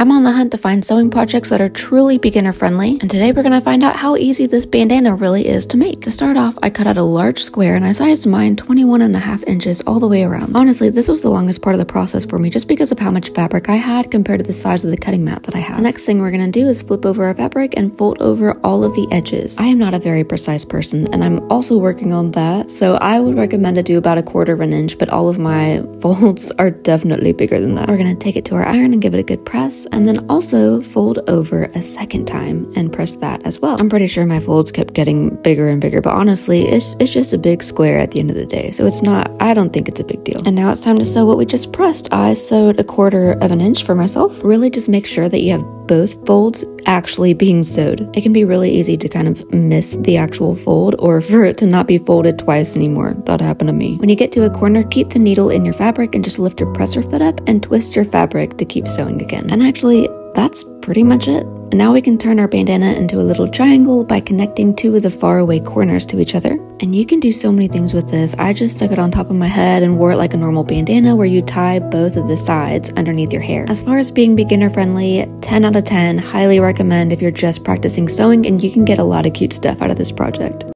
I'm on the hunt to find sewing projects that are truly beginner friendly, and today we're gonna find out how easy this bandana really is to make. To start off, I cut out a large square and I sized mine 21 and a half inches all the way around. Honestly, this was the longest part of the process for me just because of how much fabric I had compared to the size of the cutting mat that I had. The next thing we're gonna do is flip over our fabric and fold over all of the edges. I am not a very precise person, and I'm also working on that, so I would recommend to do about a quarter of an inch, but all of my folds are definitely bigger than that. We're gonna take it to our iron and give it a good press, and then also fold over a second time and press that as well. I'm pretty sure my folds kept getting bigger and bigger, but honestly, it's, it's just a big square at the end of the day, so it's not, I don't think it's a big deal. And now it's time to sew what we just pressed. I sewed a quarter of an inch for myself. Really just make sure that you have both folds actually being sewed. It can be really easy to kind of miss the actual fold or for it to not be folded twice anymore. That happened to me. When you get to a corner, keep the needle in your fabric and just lift your presser foot up and twist your fabric to keep sewing again. And actually, that's pretty much it. Now we can turn our bandana into a little triangle by connecting two of the faraway corners to each other. And you can do so many things with this. I just stuck it on top of my head and wore it like a normal bandana where you tie both of the sides underneath your hair. As far as being beginner friendly, 10 out of 10, highly recommend if you're just practicing sewing and you can get a lot of cute stuff out of this project.